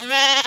Bleh.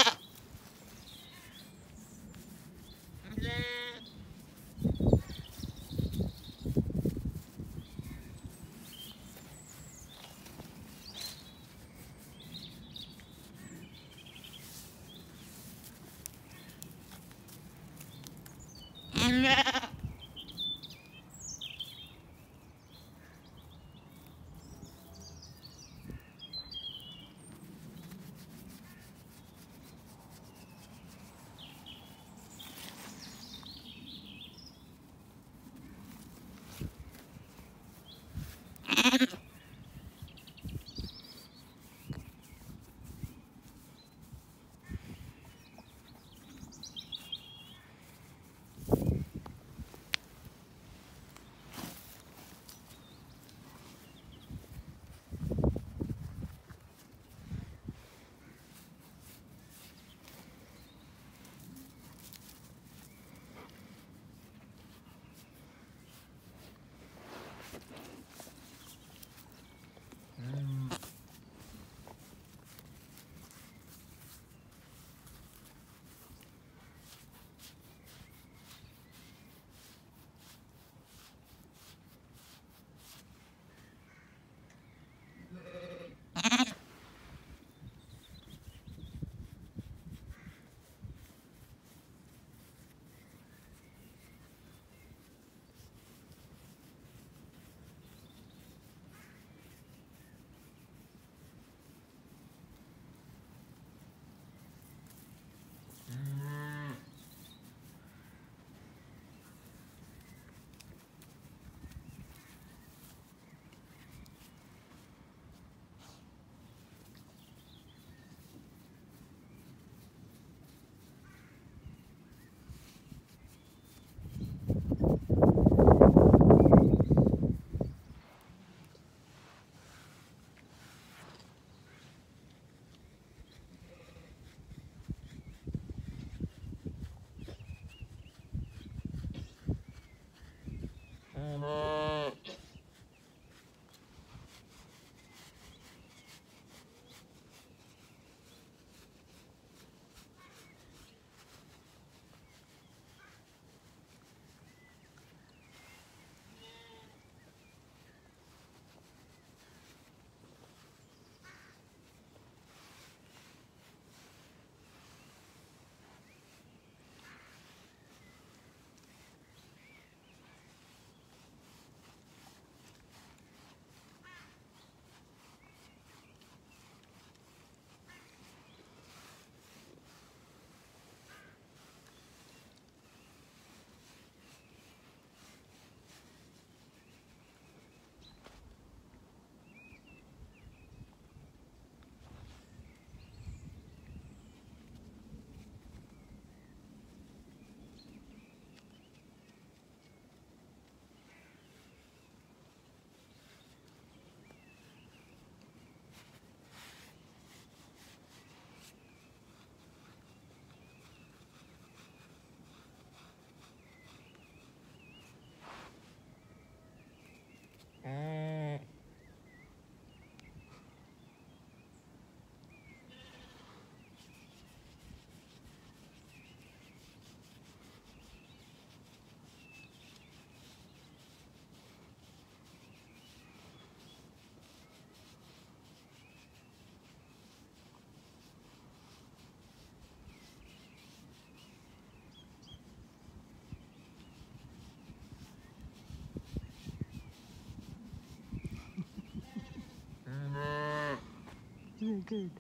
Good?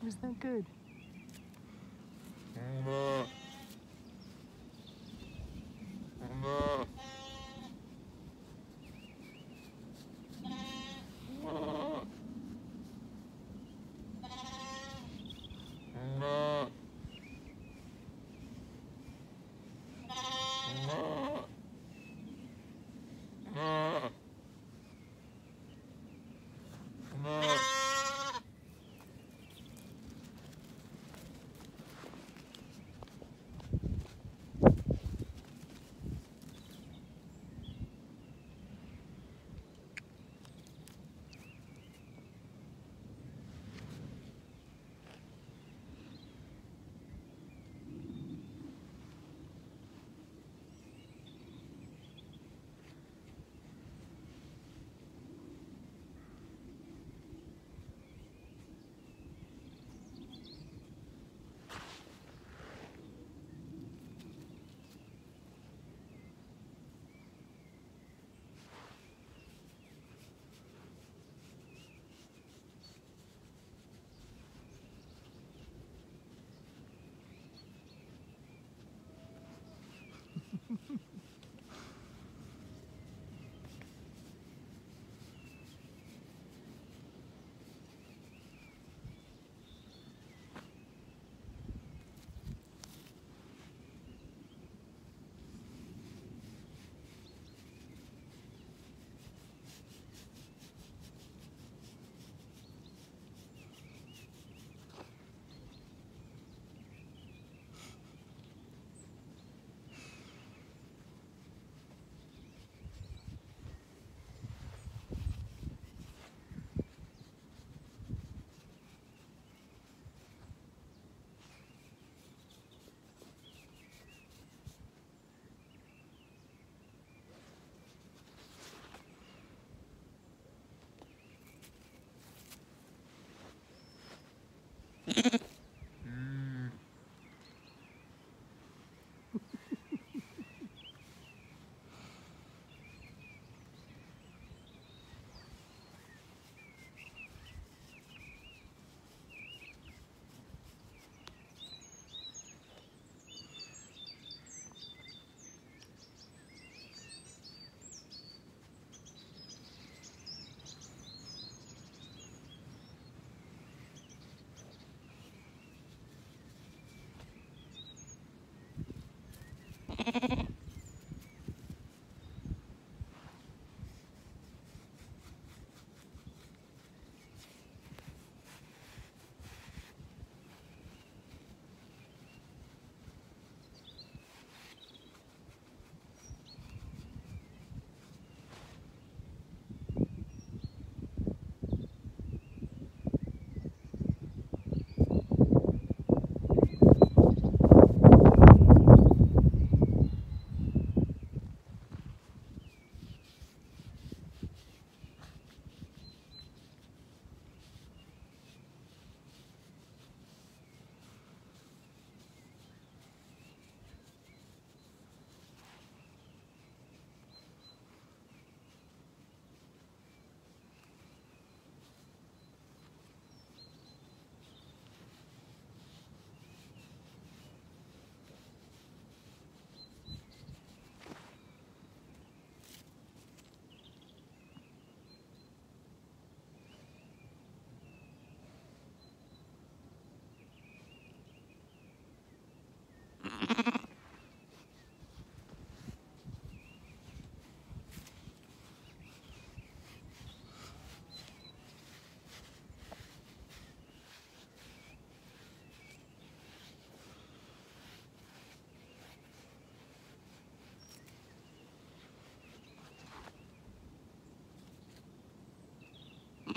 It was that good? Hehehehe